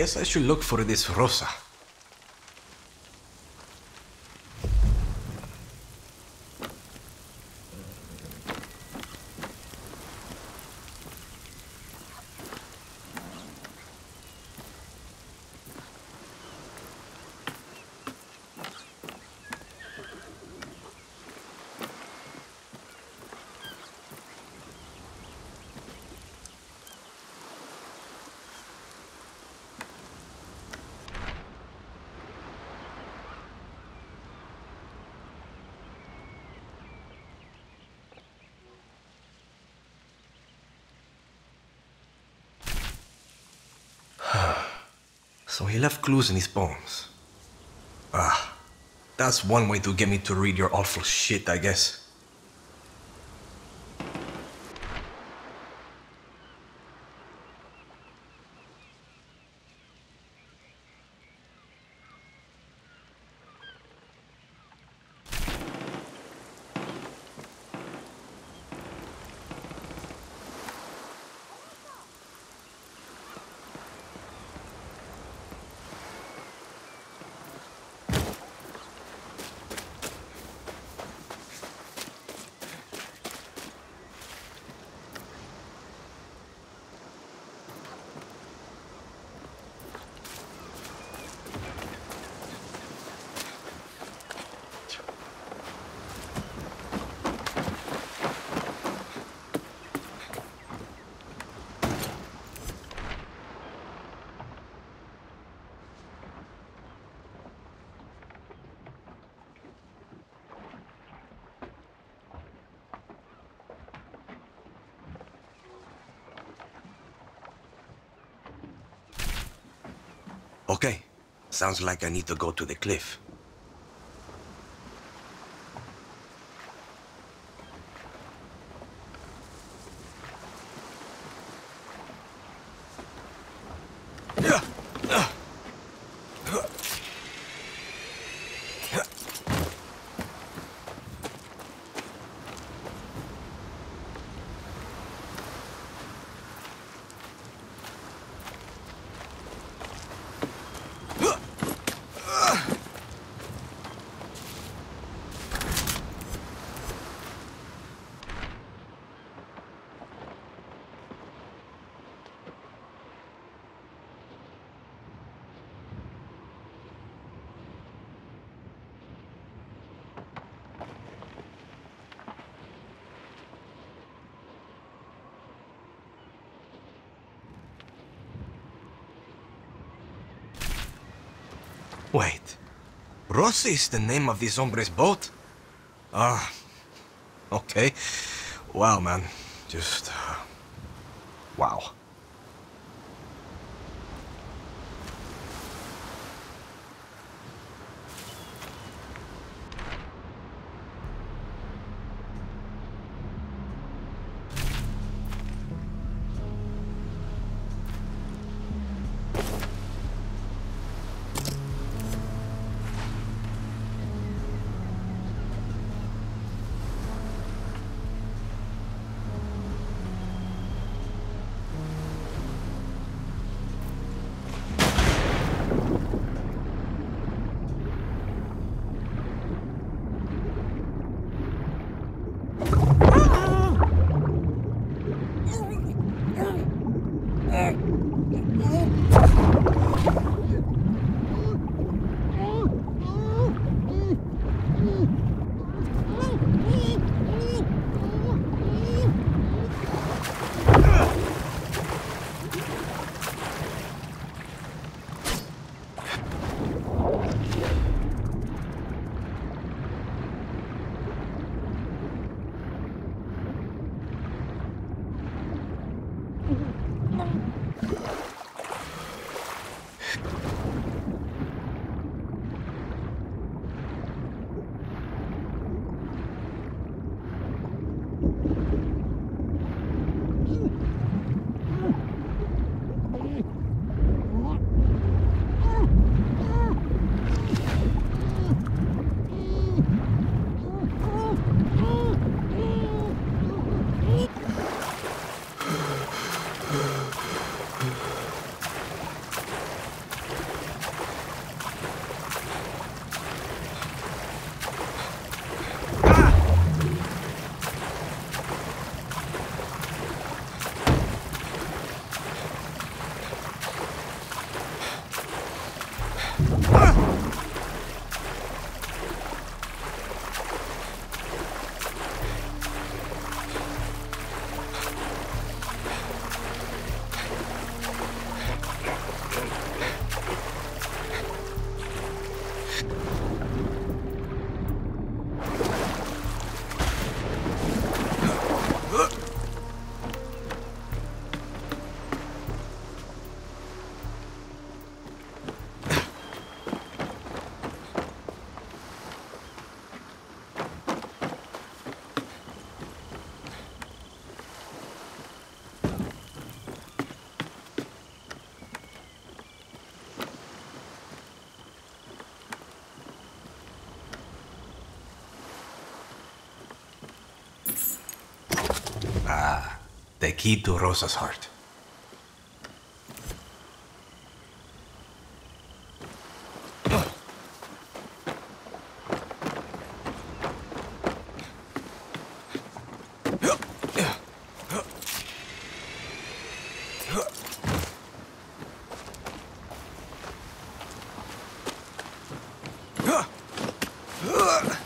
Guess I should look for this Rosa. So he left clues in his poems. Ah, that's one way to get me to read your awful shit, I guess. Okay, sounds like I need to go to the cliff. Wait. Rosa is the name of this hombre's boat? Ah, okay. Wow, man. Just... Uh, wow. Uh, Ah! The key to Rosa's heart. Castillo